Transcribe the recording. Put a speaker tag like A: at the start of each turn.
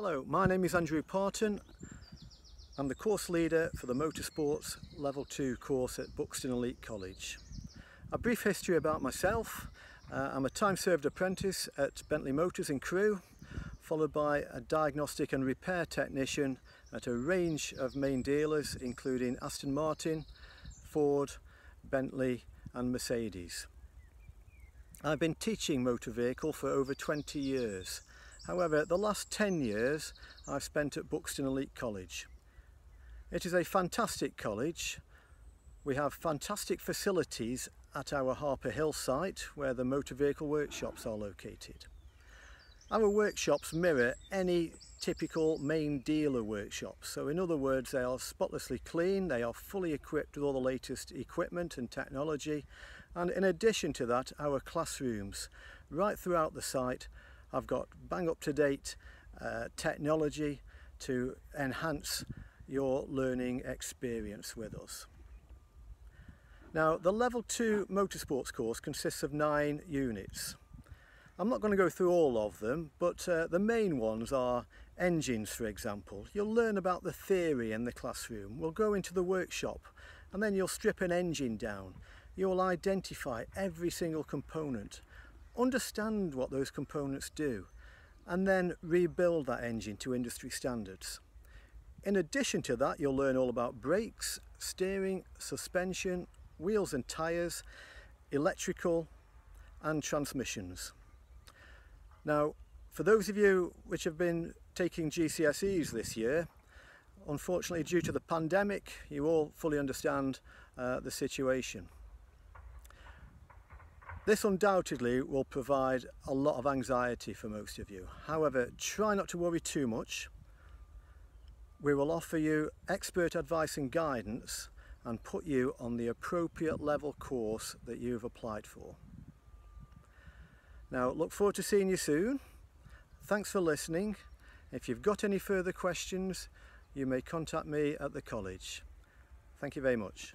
A: Hello, my name is Andrew Parton. I'm the course leader for the Motorsports Level 2 course at Buxton and Leek College. A brief history about myself. Uh, I'm a time-served apprentice at Bentley Motors in Crewe, followed by a diagnostic and repair technician at a range of main dealers including Aston Martin, Ford, Bentley and Mercedes. I've been teaching motor vehicle for over 20 years. However, the last 10 years I've spent at Buxton and Leek College. It is a fantastic college. We have fantastic facilities at our Harpur Hill site where the motor vehicle workshops are located. Our workshops mirror any typical main dealer workshops. So in other words, they are spotlessly clean, they are fully equipped with all the latest equipment and technology. And in addition to that, our classrooms right throughout the site have got bang up to date uh, technology to enhance your learning experience with us. Now the level 2 motorsports course consists of nine units. I'm not going to go through all of them, but uh, the main ones are engines, for example. You'll learn about the theory in the classroom. We'll go into the workshop and then you'll strip an engine down. You'll identify every single component, understand what those components do, and then rebuild that engine to industry standards. In addition to that, you'll learn all about brakes, steering, suspension, wheels and tyres, electrical and transmissions. Now, for those of you which have been taking GCSEs this year, unfortunately due to the pandemic, you all fully understand uh, the situation. This undoubtedly will provide a lot of anxiety for most of you. However, try not to worry too much. We will offer you expert advice and guidance and put you on the appropriate level course that you've applied for. Now, look forward to seeing you soon. Thanks for listening. If you've got any further questions, you may contact me at the college. Thank you very much.